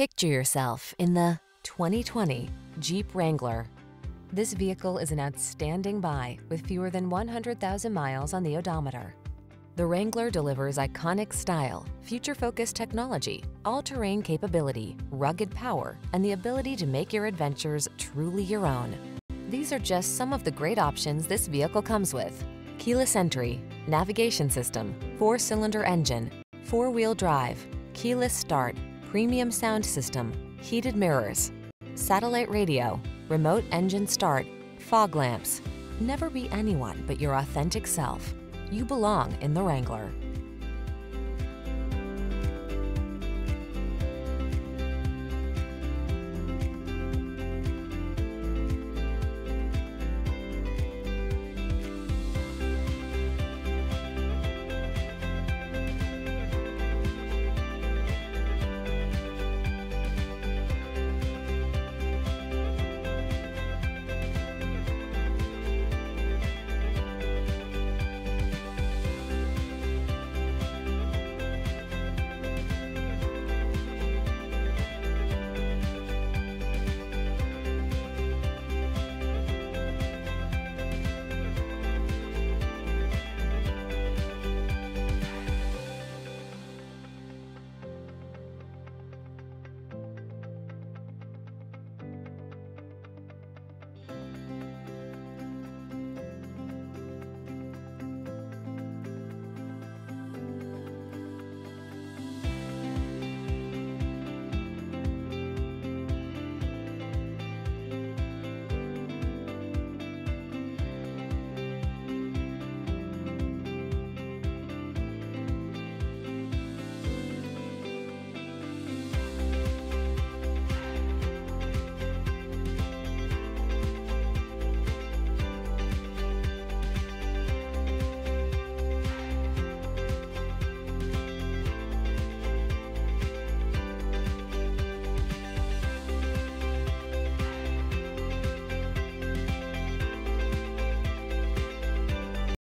Picture yourself in the 2020 Jeep Wrangler. This vehicle is an outstanding buy with fewer than 100,000 miles on the odometer. The Wrangler delivers iconic style, future-focused technology, all-terrain capability, rugged power, and the ability to make your adventures truly your own. These are just some of the great options this vehicle comes with. Keyless entry, navigation system, four-cylinder engine, four-wheel drive, keyless start, premium sound system, heated mirrors, satellite radio, remote engine start, fog lamps. Never be anyone but your authentic self. You belong in the Wrangler.